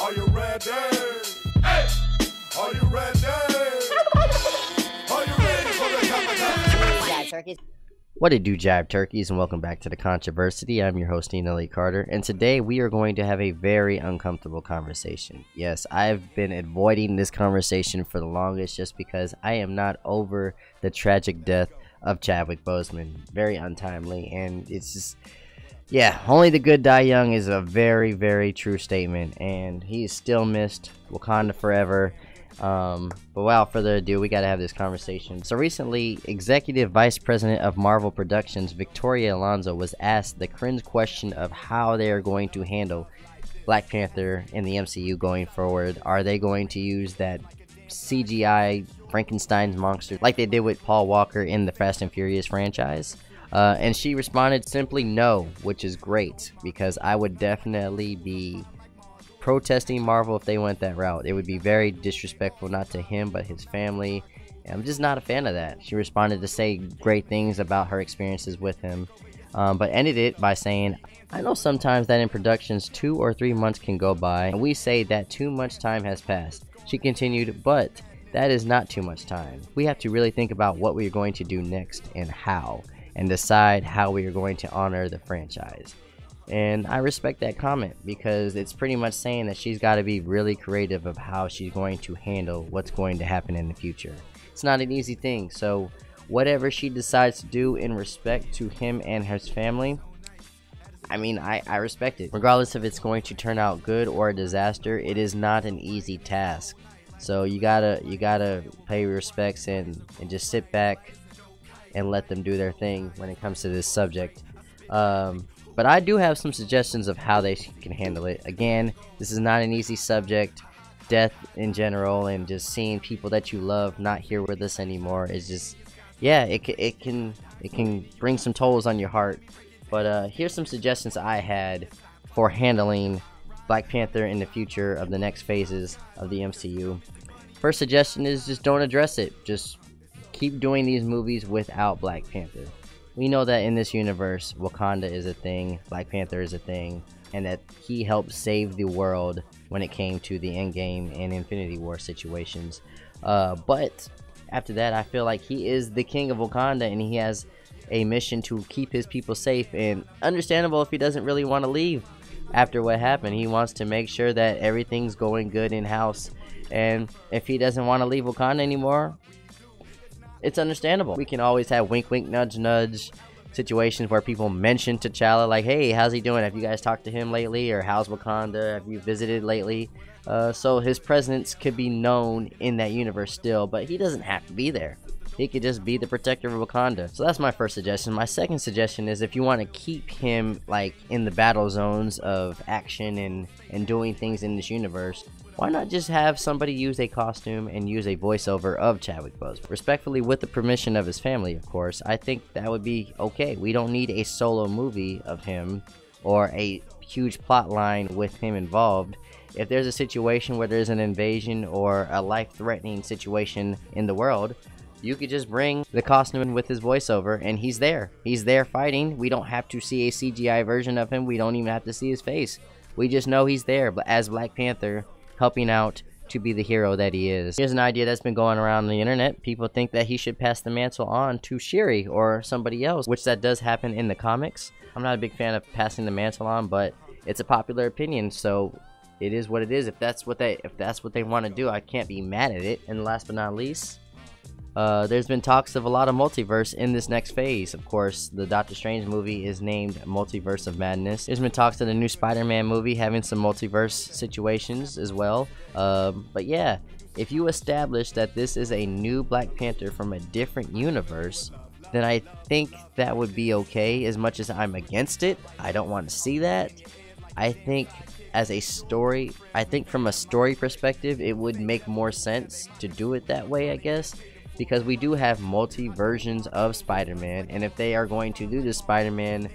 Are you ready? Hey! Are you ready? Are you ready for the competition? turkeys. What it do, Jab Turkeys, and welcome back to the Controversity. I'm your host, Ian Elliott-Carter, and today we are going to have a very uncomfortable conversation. Yes, I've been avoiding this conversation for the longest just because I am not over the tragic death of Chadwick Boseman. Very untimely, and it's just, yeah, only the good die young is a very, very true statement, and he is still missed. Wakanda forever. Um, but without further ado, we got to have this conversation. So recently, Executive Vice President of Marvel Productions, Victoria Alonso, was asked the cringe question of how they are going to handle Black Panther in the MCU going forward. Are they going to use that CGI Frankenstein's monster like they did with Paul Walker in the Fast and Furious franchise? Uh, and she responded simply no, which is great because I would definitely be protesting Marvel if they went that route. It would be very disrespectful, not to him, but his family. And I'm just not a fan of that. She responded to say great things about her experiences with him, um, but ended it by saying, I know sometimes that in productions, two or three months can go by, and we say that too much time has passed. She continued, but that is not too much time. We have to really think about what we are going to do next and how, and decide how we are going to honor the franchise. And I respect that comment because it's pretty much saying that she's got to be really creative of how she's going to handle what's going to happen in the future. It's not an easy thing, so whatever she decides to do in respect to him and his family, I mean, I, I respect it. Regardless if it's going to turn out good or a disaster, it is not an easy task. So you gotta you gotta pay respects and, and just sit back and let them do their thing when it comes to this subject. Um, but I do have some suggestions of how they can handle it. Again, this is not an easy subject. Death in general and just seeing people that you love not here with us anymore is just, yeah, it, it can it can bring some tolls on your heart. But uh, here's some suggestions I had for handling Black Panther in the future of the next phases of the MCU. First suggestion is just don't address it. Just keep doing these movies without Black Panther we know that in this universe, Wakanda is a thing, Black Panther is a thing, and that he helped save the world when it came to the Endgame and Infinity War situations. Uh, but after that, I feel like he is the king of Wakanda and he has a mission to keep his people safe. And understandable if he doesn't really want to leave after what happened. He wants to make sure that everything's going good in house. And if he doesn't want to leave Wakanda anymore, it's understandable. We can always have wink, wink, nudge, nudge situations where people mention T'Challa, like, hey, how's he doing? Have you guys talked to him lately? Or how's Wakanda? Have you visited lately? Uh, so his presence could be known in that universe still, but he doesn't have to be there. He could just be the protector of Wakanda. So that's my first suggestion. My second suggestion is if you want to keep him like in the battle zones of action and and doing things in this universe, why not just have somebody use a costume and use a voiceover of Chadwick Boseman? Respectfully, with the permission of his family, of course, I think that would be okay. We don't need a solo movie of him or a huge plot line with him involved. If there's a situation where there's an invasion or a life threatening situation in the world, you could just bring the costume with his voiceover and he's there. He's there fighting. We don't have to see a CGI version of him. We don't even have to see his face. We just know he's there but as Black Panther helping out to be the hero that he is. Here's an idea that's been going around the internet. People think that he should pass the mantle on to Shuri or somebody else, which that does happen in the comics. I'm not a big fan of passing the mantle on, but it's a popular opinion, so it is what it is. If that's what they if that's what they want to do, I can't be mad at it. And last but not least, uh, there's been talks of a lot of multiverse in this next phase. Of course, the Doctor Strange movie is named Multiverse of Madness. There's been talks of the new Spider-Man movie having some multiverse situations as well. Um, but yeah, if you establish that this is a new Black Panther from a different universe, then I think that would be okay. As much as I'm against it, I don't want to see that. I think as a story, I think from a story perspective, it would make more sense to do it that way, I guess because we do have multi versions of Spider-Man and if they are going to do the Spider-Man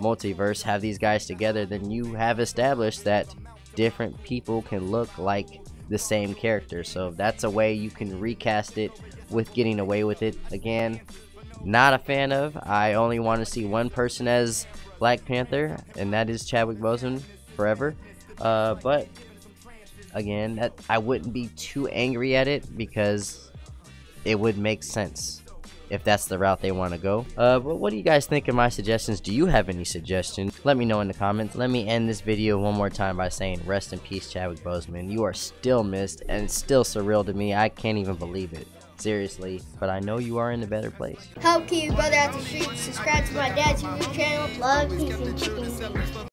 multiverse have these guys together then you have established that different people can look like the same character. So that's a way you can recast it with getting away with it. Again not a fan of. I only want to see one person as Black Panther and that is Chadwick Boseman forever. Uh, but again, that I wouldn't be too angry at it because it would make sense if that's the route they want to go. Uh, but what do you guys think of my suggestions? Do you have any suggestions? Let me know in the comments. Let me end this video one more time by saying rest in peace, Chadwick Boseman. You are still missed and still surreal to me. I can't even believe it. Seriously, but I know you are in a better place. Help keep your brother out the streets. Subscribe to my dad's YouTube channel. Love, peace, and chicken.